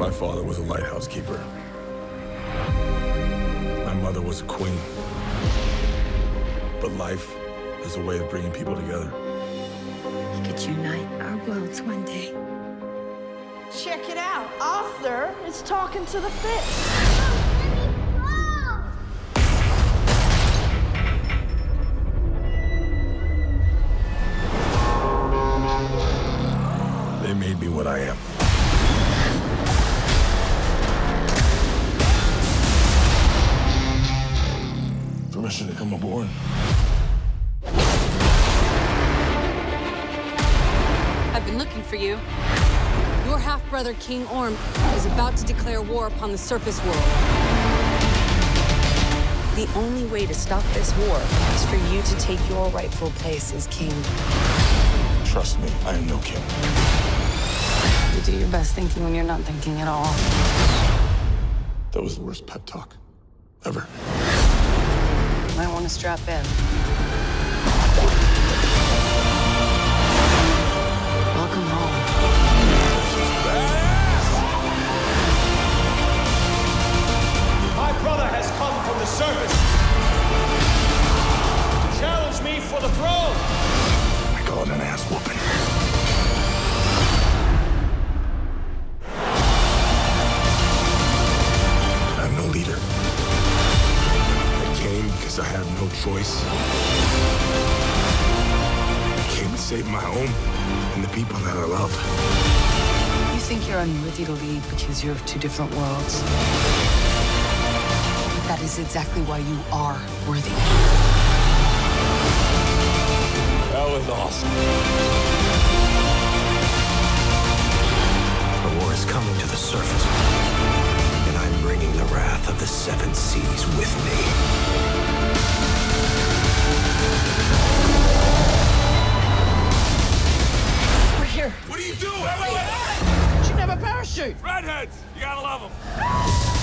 My father was a lighthouse keeper. My mother was a queen. But life is a way of bringing people together. We could unite our worlds one day. Check it out. Arthur is talking to the fish. They made me what I am. Permission to come aboard. I've been looking for you. Your half brother, King Orm, is about to declare war upon the surface world. The only way to stop this war is for you to take your rightful place as king. Trust me, I am no king. You do your best thinking when you're not thinking at all. That was the worst pep talk ever. Might want to strap in. No choice. I came to save my home and the people that I love. You think you're unworthy to lead because you're of two different worlds. But that is exactly why you are worthy. That was awesome. The war is coming to the surface. And I'm bringing the wrath of the seven seas with me. Redheads! You gotta love them.